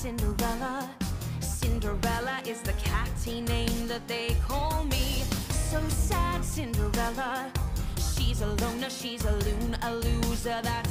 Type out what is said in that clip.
Cinderella. Cinderella is the catty name that they call me. So sad, Cinderella. She's a loner, she's a loon, a loser, that's